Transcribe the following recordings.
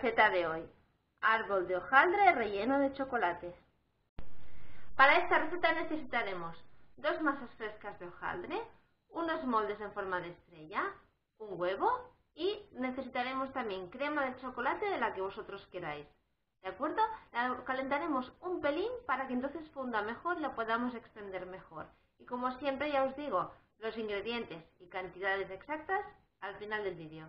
receta de hoy. Árbol de hojaldre relleno de chocolate. Para esta receta necesitaremos dos masas frescas de hojaldre, unos moldes en forma de estrella, un huevo y necesitaremos también crema de chocolate de la que vosotros queráis. ¿De acuerdo? La calentaremos un pelín para que entonces funda mejor y la podamos extender mejor. Y como siempre ya os digo, los ingredientes y cantidades exactas al final del vídeo.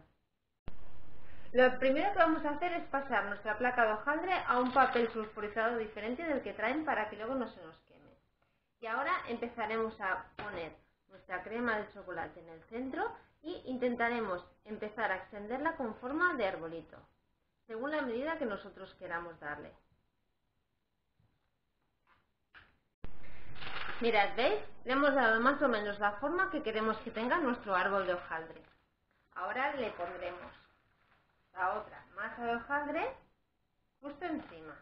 Lo primero que vamos a hacer es pasar nuestra placa de hojaldre a un papel sulfurizado diferente del que traen para que luego no se nos queme. Y ahora empezaremos a poner nuestra crema de chocolate en el centro y intentaremos empezar a extenderla con forma de arbolito, según la medida que nosotros queramos darle. Mirad, ¿veis? Le hemos dado más o menos la forma que queremos que tenga nuestro árbol de hojaldre. Ahora le pondremos otra masa de hojaldre justo encima,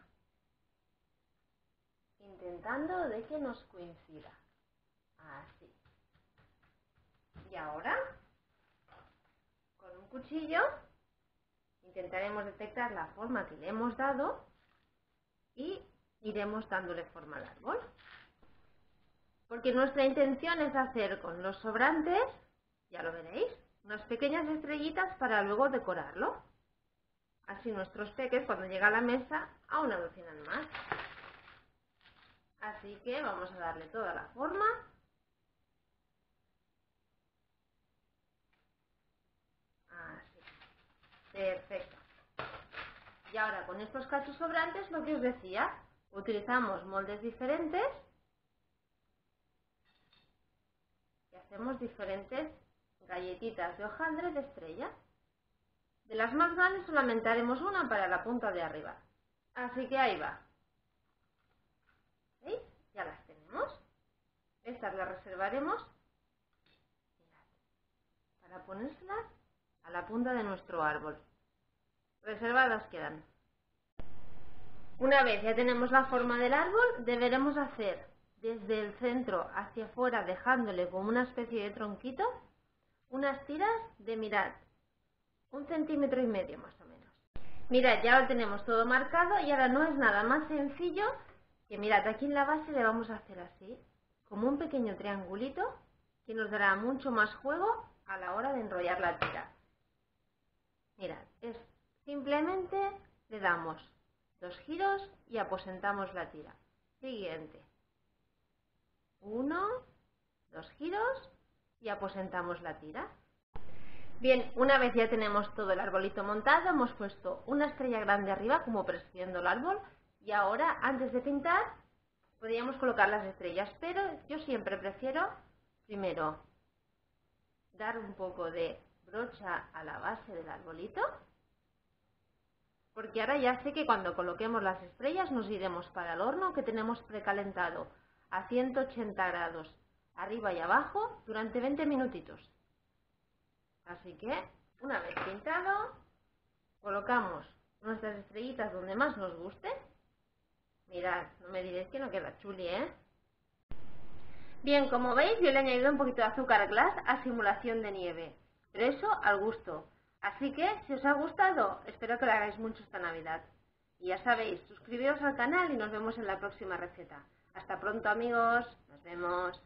intentando de que nos coincida. Así. Y ahora, con un cuchillo, intentaremos detectar la forma que le hemos dado y iremos dándole forma al árbol. Porque nuestra intención es hacer con los sobrantes, ya lo veréis, unas pequeñas estrellitas para luego decorarlo. Así nuestros peques cuando llega a la mesa aún alucinan más. Así que vamos a darle toda la forma. Así. Perfecto. Y ahora con estos cachos sobrantes, lo que os decía, utilizamos moldes diferentes y hacemos diferentes galletitas de hojaldre de estrella. De las más grandes solamente haremos una para la punta de arriba. Así que ahí va. ¿Veis? Ya las tenemos. Estas las reservaremos para ponérselas a la punta de nuestro árbol. Reservadas quedan. Una vez ya tenemos la forma del árbol, deberemos hacer desde el centro hacia afuera, dejándole como una especie de tronquito, unas tiras de, mirad, un centímetro y medio más o menos. Mirad, ya lo tenemos todo marcado y ahora no es nada más sencillo que mirad, aquí en la base le vamos a hacer así, como un pequeño triangulito que nos dará mucho más juego a la hora de enrollar la tira. Mirad, es simplemente le damos dos giros y aposentamos la tira. Siguiente. Uno, dos giros y aposentamos la tira. Bien, una vez ya tenemos todo el arbolito montado, hemos puesto una estrella grande arriba como presidiendo el árbol y ahora, antes de pintar, podríamos colocar las estrellas, pero yo siempre prefiero, primero, dar un poco de brocha a la base del arbolito, porque ahora ya sé que cuando coloquemos las estrellas nos iremos para el horno que tenemos precalentado a 180 grados arriba y abajo durante 20 minutitos. Así que, una vez pintado, colocamos nuestras estrellitas donde más nos guste. Mirad, no me diréis que no queda chuli, ¿eh? Bien, como veis, yo le he añadido un poquito de azúcar glass a simulación de nieve, pero eso al gusto. Así que, si os ha gustado, espero que lo hagáis mucho esta Navidad. Y ya sabéis, suscribiros al canal y nos vemos en la próxima receta. Hasta pronto amigos, nos vemos.